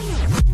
Fire!